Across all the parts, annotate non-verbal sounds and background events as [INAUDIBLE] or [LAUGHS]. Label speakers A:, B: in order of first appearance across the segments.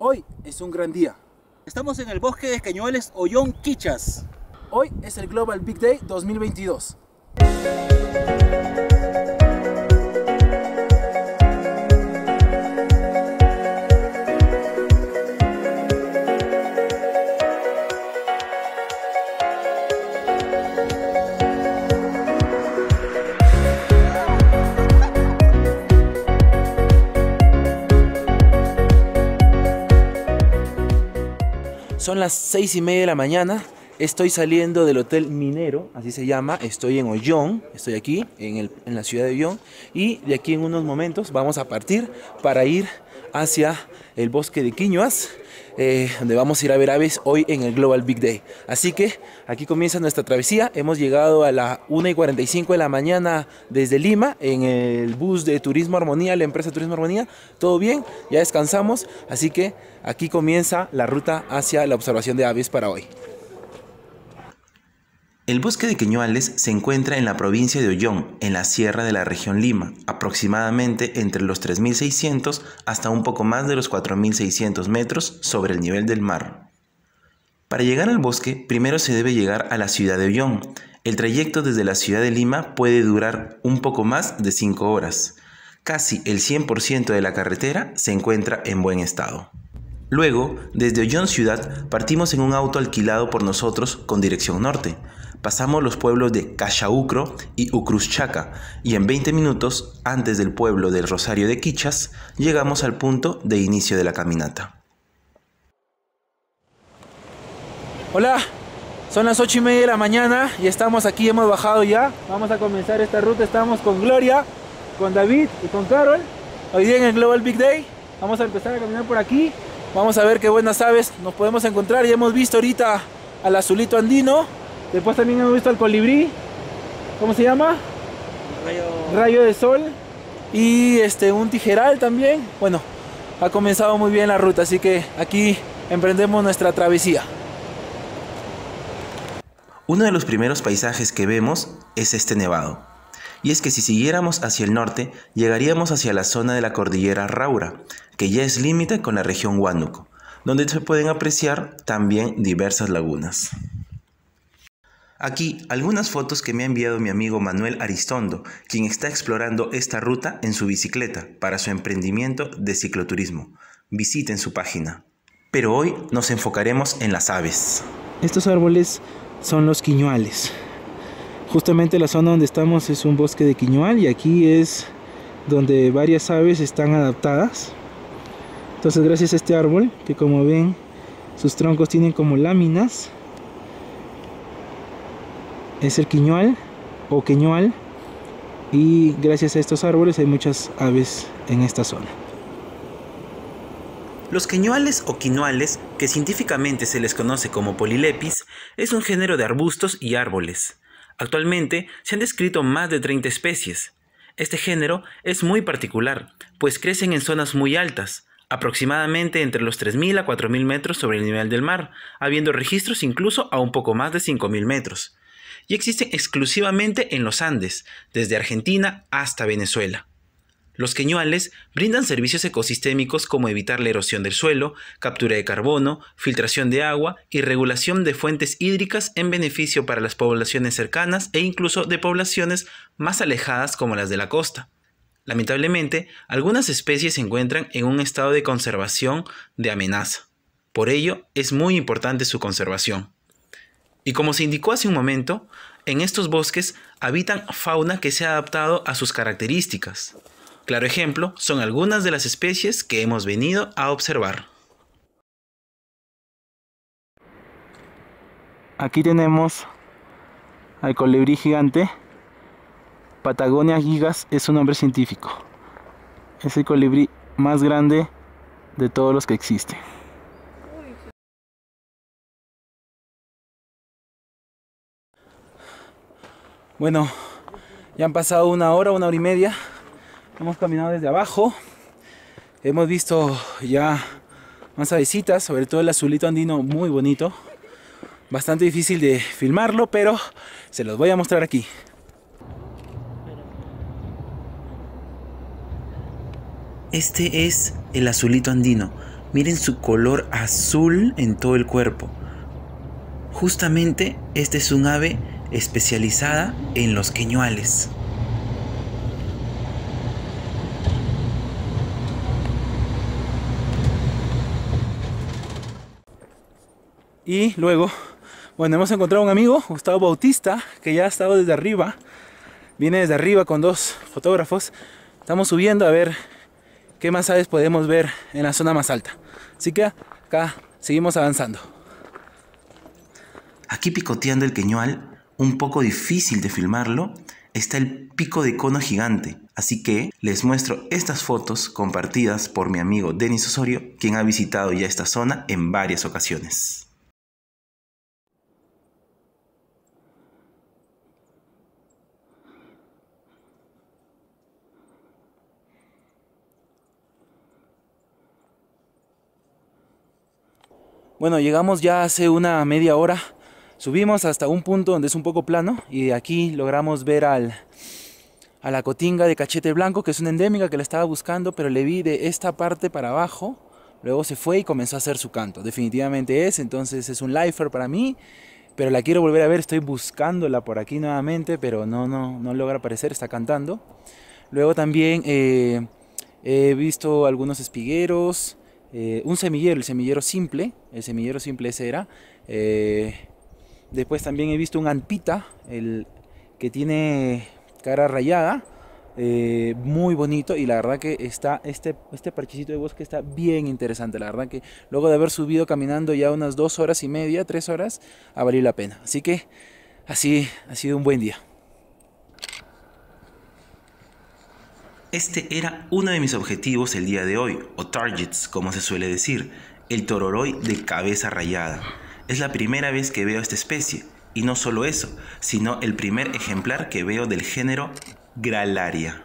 A: Hoy es un gran día.
B: Estamos en el bosque de Cañuales Ollón Quichas.
A: Hoy es el Global Big Day 2022. Son las seis y media de la mañana. Estoy saliendo del Hotel Minero, así se llama. Estoy en Ollón, estoy aquí en, la ciudad de Ollón. Y de aquí en unos momentos vamos a partir para ir hacia el bosque de Quiñuas, eh, donde vamos a ir a ver aves hoy en el Global Big Day. Así que aquí comienza nuestra travesía. Hemos llegado a las 1 y 45 de la mañana desde Lima en el bus de Turismo Armonía, la empresa Turismo Armonía. Todo bien, ya descansamos. Así que aquí comienza la ruta hacia la observación de aves para hoy.
C: El bosque de Queñuales se encuentra en la provincia de Ollón, en la sierra de la región Lima, aproximadamente entre los 3.600 hasta un poco más de los 4.600 metros sobre el nivel del mar. Para llegar al bosque, primero se debe llegar a la ciudad de Ollón. El trayecto desde la ciudad de Lima puede durar un poco más de 5 horas. Casi el 100% de la carretera se encuentra en buen estado. Luego, desde Ollón Ciudad, partimos en un auto alquilado por nosotros con dirección norte. Pasamos los pueblos de Cachaucro y Ucruzchaca y en 20 minutos, antes del pueblo del Rosario de Quichas, llegamos al punto de inicio de la caminata.
A: Hola, son las 8 y media de la mañana y estamos aquí, hemos bajado ya. Vamos a comenzar esta ruta. Estamos con Gloria, con David y con Carol. Hoy día en el Global Big Day. Vamos a empezar a caminar por aquí. Vamos a ver qué buenas aves nos podemos encontrar. Ya hemos visto ahorita al azulito andino. Después también hemos visto al colibrí. ¿Cómo se llama? Rayo de sol. Y este, un tijeral también. Bueno, ha comenzado muy bien la ruta, así que aquí emprendemos nuestra travesía.
C: Uno de los primeros paisajes que vemos es este nevado. Y es que si siguiéramos hacia el norte, llegaríamos hacia la zona de la cordillera Raura, que ya es límite con la región Huánuco, donde se pueden apreciar también diversas lagunas. Aquí algunas fotos que me ha enviado mi amigo Manuel Aristondo, quien está explorando esta ruta en su bicicleta para su emprendimiento de cicloturismo. Visiten su página. Pero hoy nos enfocaremos en las aves.
A: Estos árboles son los quiñuales. Justamente la zona donde estamos es un bosque de quiñual y aquí es donde varias aves están adaptadas. Entonces gracias a este árbol, que como ven, sus troncos tienen como láminas, es el quiñual o queñual y gracias a estos árboles hay muchas aves en esta zona.
C: Los queñuales o quinoales, que científicamente se les conoce como polilepis, es un género de arbustos y árboles. Actualmente se han descrito más de 30 especies. Este género es muy particular, pues crecen en zonas muy altas, aproximadamente entre los 3.000 a 4.000 metros sobre el nivel del mar, habiendo registros incluso a un poco más de 5.000 metros. Y existen exclusivamente en los Andes, desde Argentina hasta Venezuela. Los queñuales brindan servicios ecosistémicos como evitar la erosión del suelo, captura de carbono, filtración de agua y regulación de fuentes hídricas en beneficio para las poblaciones cercanas e incluso de poblaciones más alejadas como las de la costa. Lamentablemente, algunas especies se encuentran en un estado de conservación de amenaza. Por ello, es muy importante su conservación. Y como se indicó hace un momento, en estos bosques habitan fauna que se ha adaptado a sus características. Claro ejemplo son algunas de las especies que hemos venido a observar.
A: Aquí tenemos al colibrí gigante. Patagonia gigas es su nombre científico. Es el colibrí más grande de todos los que existen. Bueno, ya han pasado una hora, una hora y media. Hemos caminado desde abajo. Hemos visto ya más avecitas, sobre todo el azulito andino muy bonito. Bastante difícil de filmarlo, pero se los voy a mostrar aquí.
C: Este es el azulito andino, Miren su color azul en todo el cuerpo. Justamente este es un ave especializada en los queñuales.
A: Y luego, bueno, hemos encontrado un amigo, Gustavo Bautista, que ya ha estado desde arriba. Viene desde arriba con dos fotógrafos. Estamos subiendo a ver qué más aves podemos ver en la zona más alta. Así que acá seguimos avanzando.
C: Aquí picoteando el queñual, un poco difícil de filmarlo, está el pico de cono gigante. Así que les muestro estas fotos compartidas por mi amigo Denis Osorio, quien ha visitado ya esta zona en varias ocasiones.
A: Bueno, llegamos ya hace una media hora. Subimos hasta un punto donde es un poco plano y de aquí logramos ver al, a la cotinga de cachete blanco, que es una endémica que la estaba buscando, pero le vi de esta parte para abajo. Luego se fue y comenzó a hacer su canto. Definitivamente es, entonces es un lifer para mí, pero la quiero volver a ver. Estoy buscándola por aquí nuevamente, pero no, no, no logra aparecer, está cantando. Luego también eh, he visto algunos espigueros, eh, un semillero, el semillero simple, el semillero simple ese era. Eh, después también he visto un anpita, el que tiene cara rayada, eh, muy bonito y la verdad que está este, este parchecito de bosque está bien interesante, la verdad que luego de haber subido caminando ya unas dos horas y media, tres horas, ha valido la pena. Así que así ha sido un buen día.
C: Este era uno de mis objetivos el día de hoy, o targets como se suele decir, el tororoy de cabeza rayada. Es la primera vez que veo esta especie, y no solo eso, sino el primer ejemplar que veo del género Gralaria.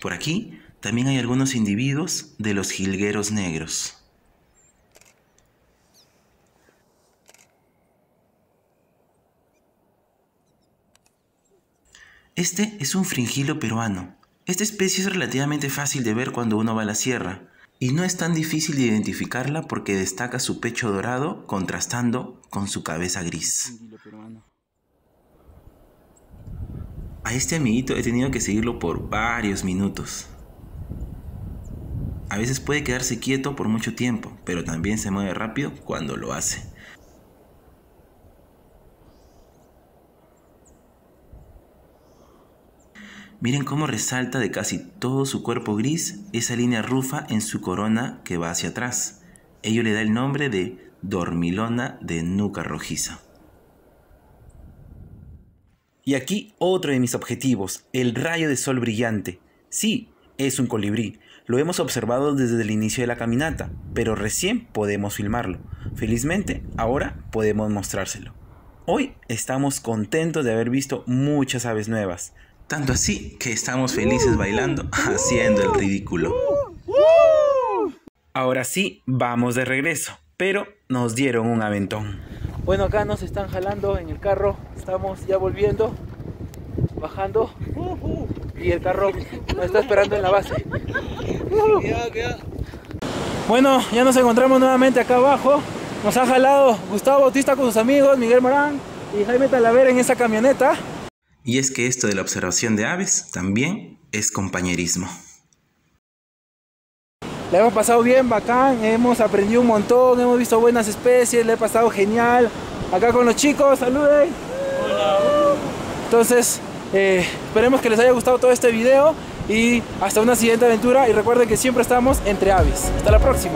C: Por aquí también hay algunos individuos de los jilgueros negros. Este es un fringilo peruano. Esta especie es relativamente fácil de ver cuando uno va a la sierra, y no es tan difícil de identificarla porque destaca su pecho dorado contrastando con su cabeza gris. A este amiguito he tenido que seguirlo por varios minutos. A veces puede quedarse quieto por mucho tiempo, pero también se mueve rápido cuando lo hace. Miren cómo resalta de casi todo su cuerpo gris esa línea rufa en su corona que va hacia atrás. Ello le da el nombre de dormilona de nuca rojiza. Y aquí otro de mis objetivos, el rayo de sol brillante. Sí, es un colibrí. Lo hemos observado desde el inicio de la caminata, pero recién podemos filmarlo. Felizmente, ahora podemos mostrárselo. Hoy estamos contentos de haber visto muchas aves nuevas, tanto así que estamos felices bailando, [LAUGHS] haciendo el ridículo. Ahora sí, vamos de regreso, pero nos dieron un aventón.
A: Bueno, acá nos están jalando en el carro, estamos ya volviendo, bajando y el carro nos está esperando en la base. Bueno, ya nos encontramos nuevamente acá abajo. Nos ha jalado Gustavo Bautista con sus amigos, Miguel Morán y Jaime Talavera en esa camioneta.
C: Y es que esto de la observación de aves también es compañerismo.
A: Le hemos pasado bien, bacán, hemos aprendido un montón, hemos visto buenas especies, le he pasado genial. Acá con los chicos, saluden. Hola. Entonces, eh, esperemos que les haya gustado todo este video y hasta una siguiente aventura y recuerden que siempre estamos entre aves. Hasta la próxima.